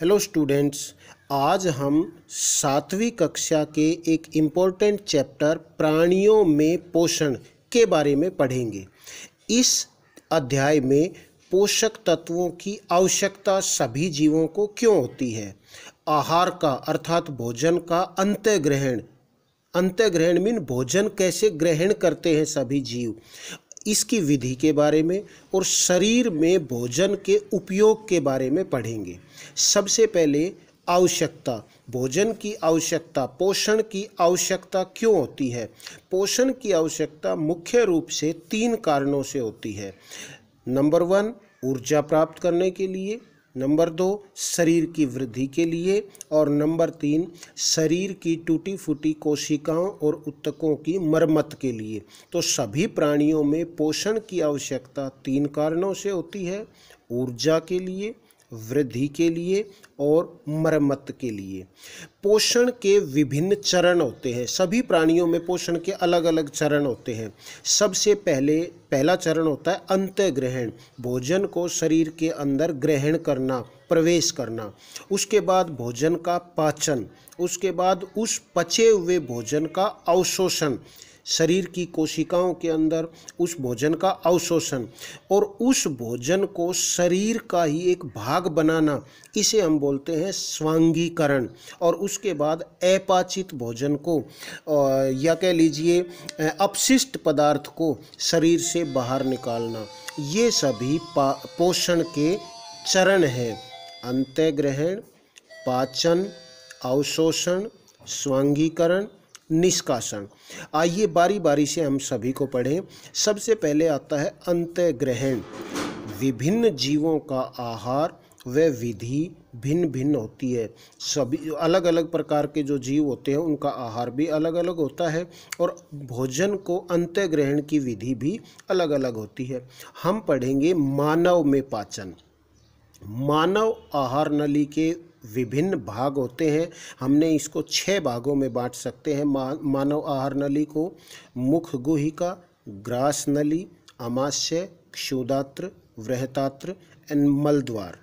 Hello students आज हम सातवीं कक्षा के एक इम्पोर्टेंट चैप्टर प्राणियों में पोषण के बारे में पढ़ेंगे। इस अध्याय में पोषक तत्वों की आवश्यकता सभी जीवों को क्यों होती है? आहार का अर्थात भोजन का अंत्य ग्रहण अंत्य ग्रहण मीन भोजन कैसे ग्रहण करते हैं सभी जीव? इसकी विधि के बारे में और शरीर में भोजन के उपयोग के बारे में पढ़ेंगे। सबसे पहले आवश्यकता, भोजन की आवश्यकता, पोषण की आवश्यकता क्यों होती है? पोषण की आवश्यकता मुख्य रूप से तीन कारणों से होती है। नंबर वन, ऊर्जा प्राप्त करने के लिए। नंबर दो, शरीर की वृद्धि के लिए, और नंबर तीन, शरीर की टूटी फूटी कोशिकाओं और उत्तकों की मरम्मत के लिए। तो सभी प्राणियों में पोषण की आवश्यकता तीन कारणों से होती है, ऊर्जा के लिए वृद्धि के लिए और मरम्मत के लिए। पोषण के विभिन्न चरण होते हैं। सभी प्राणियों में पोषण के अलग अलग चरण होते हैं। सबसे पहले, पहला चरण होता है अंत ग्रहण भोजन को शरीर के अंदर ग्रहण करना, प्रवेश करना। उसके बाद भोजन का पाचन। उसके बाद उस पचे हुए भोजन का अवशोषण। शरीर की कोशिकाओं के अंदर उस भोजन का अवशोषण और उस भोजन को शरीर का ही एक भाग बनाना, इसे हम बोलते हैं स्वांगीकरण। और उसके बाद अपाचित भोजन को या कह लीजिए अपशिष्ट पदार्थ को शरीर से बाहर निकालना। ये सभी पोषण के चरण हैं। अंत्यग्रहण, पाचन, अवशोषण, स्वांगीकरण निष्कासन। आइए बारी बारी से हम सभी को पढ़ें। सबसे पहले आता है अंत अंत्यग्रहण विभिन्न जीवों का आहार व विधि भिन्न भिन्न होती है। सभी अलग अलग प्रकार के जो जीव होते हैं, उनका आहार भी अलग अलग होता है और भोजन को अंत्य ग्रहण की विधि भी अलग अलग होती है। हम पढ़ेंगे मानव में पाचन मानव आहार नली के विभिन्न भाग होते हैं। हमने इसको छः भागों में बांट सकते हैं। मा, मानव आहार नली को मुख गुहिका ग्रास नली अमाशय क्षुदात्र वृहतात्र एंड मलद्वार।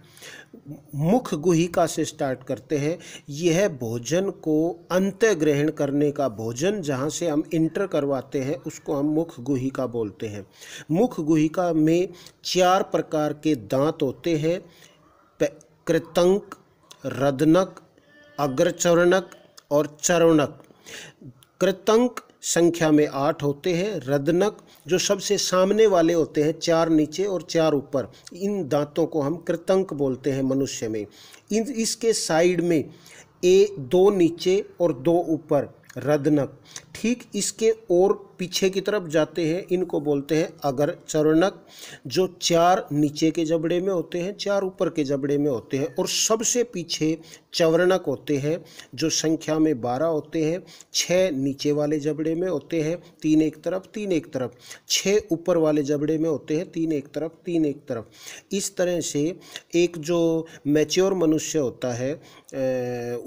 मुख गुहिका से स्टार्ट करते हैं। यह भोजन को अंत्य ग्रहण करने का भोजन जहाँ से हम इंटर करवाते हैं उसको हम मुख गुहिका बोलते हैं। मुख गुहिका में चार प्रकार के दांत होते हैं। कृतंक रदनक, अग्रचरणक और चरणक। कृतंक संख्या में आठ होते हैं। रदनक जो सबसे सामने वाले होते हैं, चार नीचे और चार ऊपर। इन दांतों को हम कृतंक बोलते हैं मनुष्य में। इन, इसके साइड में ए, दो नीचे और दो ऊपर। रदनक ठीक इसके और पीछे की तरफ़ जाते हैं, इनको बोलते हैं अगर चरणक, जो चार नीचे के जबड़े में होते हैं, चार ऊपर के जबड़े में होते हैं, और सबसे पीछे चवरणक होते हैं, जो संख्या में बारह होते हैं छः नीचे वाले जबड़े में होते हैं, तीन एक तरफ़, तीन एक तरफ़ छः ऊपर वाले जबड़े में होते हैं, तीन एक तरफ़, तीन एक तरफ़। इस तरह से एक जो मैच्योर मनुष्य होता है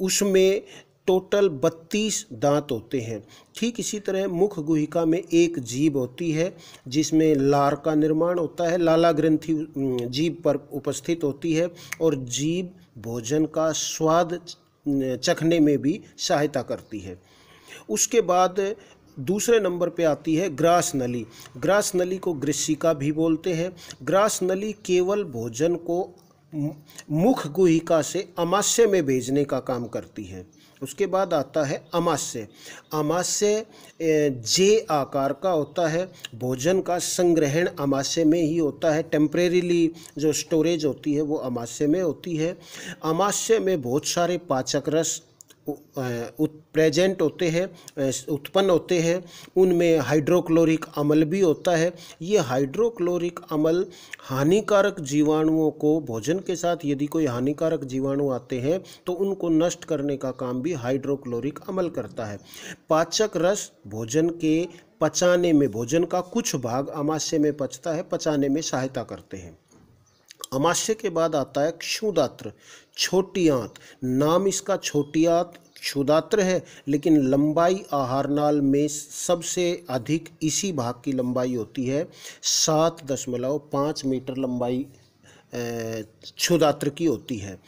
उसमें टोटल बत्तीस दांत होते हैं। ठीक इसी तरह मुख गुहिका में एक जीभ होती है, जिसमें लार का निर्माण होता है। लाला ग्रंथि जीभ पर उपस्थित होती है और जीभ भोजन का स्वाद चखने में भी सहायता करती है। उसके बाद दूसरे नंबर पे आती है ग्रास नली। ग्रास नली को ग्रसिका भी बोलते हैं। ग्रास नली केवल भोजन को मुख गुहिका से अमास्य में भेजने का काम करती है। उसके बाद आता है अमास्य। अमास्य जे आकार का होता है। भोजन का संग्रहण अमास्य में ही होता है। टेम्परेरीली जो स्टोरेज होती है, वो अमास्य में होती है। अमास्य में बहुत सारे पाचक रस प्रेजेंट होते हैं उत्पन्न होते हैं, उनमें हाइड्रोक्लोरिक अमल भी होता है। ये हाइड्रोक्लोरिक अमल हानिकारक जीवाणुओं को भोजन के साथ यदि कोई हानिकारक जीवाणु आते हैं तो उनको नष्ट करने का काम भी हाइड्रोक्लोरिक अमल करता है। पाचक रस भोजन के पचाने में, भोजन का कुछ भाग अमाशय में पचता है, पचाने में सहायता करते हैं। अमाशय के बाद आता है क्षुदात्र, छोटी आंत। नाम इसका छोटी आंत, क्षुदात्र है, लेकिन लंबाई आहार नाल में सबसे अधिक इसी भाग की लंबाई होती है, सात दशमलव पाँच मीटर लंबाई क्षुदात्र की होती है।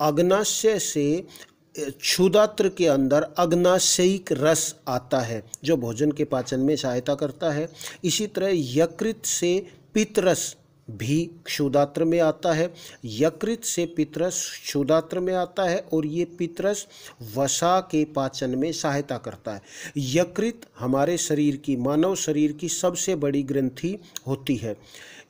अग्नाशय से क्षुदात्र के अंदर अग्नाशयिक रस आता है, जो भोजन के पाचन में सहायता करता है। इसी तरह यकृत से पितरस भी क्षुदात्र में आता है, यकृत से पितरस क्षुदात्र में आता है और ये पितरस वसा के पाचन में सहायता करता है। यकृत हमारे शरीर की, मानव शरीर की सबसे बड़ी ग्रंथि होती है।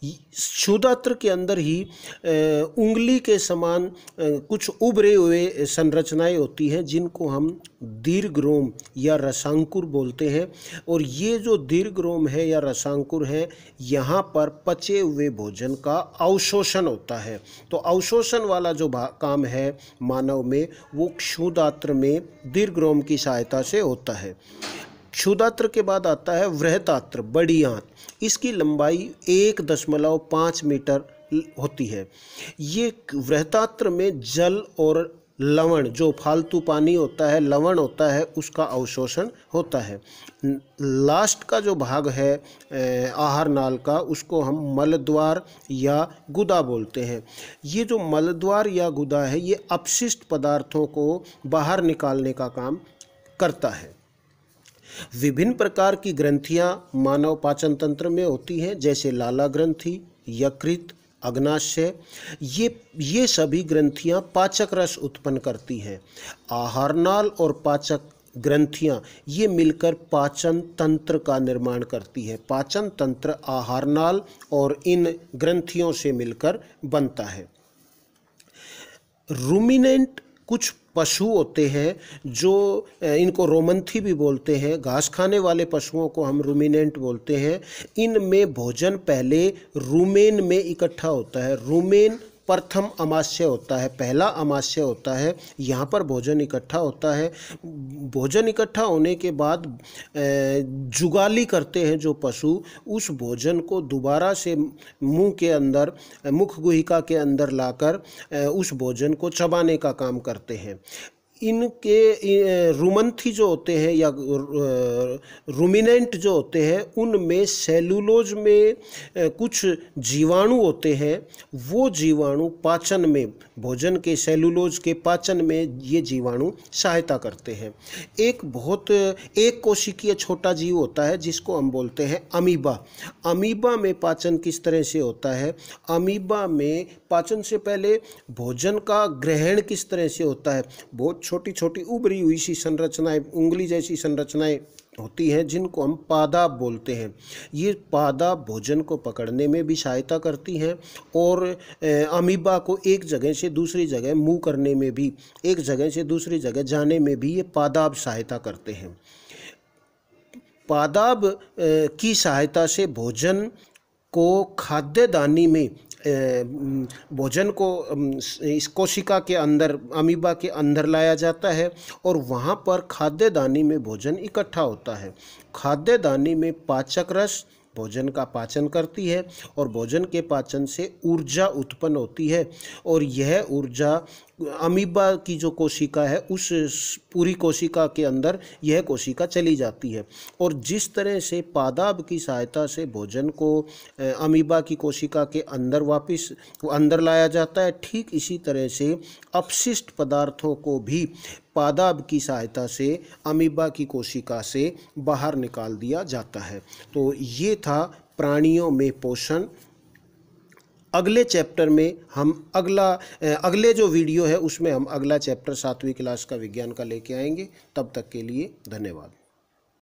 क्षुदात्र के अंदर ही उंगली के समान कुछ उभरे हुए संरचनाएँ होती हैं, जिनको हम दीर्घरोम या रसांकुर बोलते हैं। और ये जो दीर्घरोम है या रसांकुर है, यहाँ पर पचे हुए भोजन का अवशोषण होता है। तो अवशोषण वाला जो काम है मानव में, वो क्षुदात्र में दीर्घ्रोम की सहायता से होता है। क्षुदात्र के बाद आता है वृहतात्र, बड़ी आंत। इसकी लंबाई एक दशमलव पाँच मीटर होती है। ये वृहतात्र में जल और लवण, जो फालतू पानी होता है, लवण होता है, उसका अवशोषण होता है। लास्ट का जो भाग है आहार नाल का, उसको हम मलद्वार या गुदा बोलते हैं। ये जो मलद्वार या गुदा है, ये अपशिष्ट पदार्थों को बाहर निकालने का काम करता है। विभिन्न प्रकार की ग्रंथियाँ मानव पाचन तंत्र में होती हैं, जैसे लाला ग्रंथि, यकृत अग्नाशय, ये ये सभी ग्रंथियाँ पाचक रस उत्पन्न करती हैं। आहारनाल और पाचक ग्रंथियाँ, ये मिलकर पाचन तंत्र का निर्माण करती है। पाचन तंत्र आहारनाल और इन ग्रंथियों से मिलकर बनता है। रूमिनेंट कुछ पशु होते हैं, जो इनको रोमंथी भी बोलते हैं, घास खाने वाले पशुओं को हम रूमिनेंट बोलते हैं। इनमें भोजन पहले रूमेन में इकट्ठा होता है। रूमेन प्रथम अमाश्य होता है, पहला अमाश्य होता है, यहाँ पर भोजन इकट्ठा होता है। भोजन इकट्ठा होने के बाद जुगाली करते हैं जो पशु, उस भोजन को दोबारा से मुँह के अंदर, मुख गुहिका के अंदर लाकर उस भोजन को चबाने का काम करते हैं। इनके रुमंथी जो होते हैं या रूमिनेंट जो होते हैं, उनमें सेलुलोज में कुछ जीवाणु होते हैं। वो जीवाणु पाचन में, भोजन के, सेलुलोज के पाचन में ये जीवाणु सहायता करते हैं। एक बहुत, एक कोशिकीय छोटा जीव होता है, जिसको हम बोलते हैं अमीबा। अमीबा में पाचन किस तरह से होता है? अमीबा में पाचन से पहले भोजन का ग्रहण किस तरह से होता है? बहुत छोटी छोटी उभरी हुई सी संरचनाएँ, उंगली जैसी संरचनाएँ होती हैं जिनको हम पादाब बोलते हैं। ये पादाब भोजन को पकड़ने में भी सहायता करती हैं और अमीबा को एक जगह से दूसरी जगह मूव करने में भी, एक जगह से दूसरी जगह जाने में भी ये पादाब सहायता करते हैं। पादाब की सहायता से भोजन को खाद्यदानी में भोजन को इस कोशिका के अंदर, अमीबा के अंदर लाया जाता है और वहाँ पर खाद्य दानी में भोजन इकट्ठा होता है। खाद्यदानी में पाचक रस भोजन का पाचन करती है और भोजन के पाचन से ऊर्जा उत्पन्न होती है और यह ऊर्जा अमीबा की जो कोशिका है, उस पूरी कोशिका के अंदर यह कोशिका चली जाती है। और जिस तरह से पादाब की सहायता से भोजन को अमीबा की कोशिका के अंदर वापस, अंदर लाया जाता है, ठीक इसी तरह से अपशिष्ट पदार्थों को भी पादाब की सहायता से, अमीबा की कोशिका से बाहर निकाल दिया जाता है। तो ये था प्राणियों में पोषण। अगले चैप्टर में हम अगला अगले जो वीडियो है, उसमें हम अगला चैप्टर सातवीं क्लास का विज्ञान का लेके आएँगे। तब तक के लिए धन्यवाद।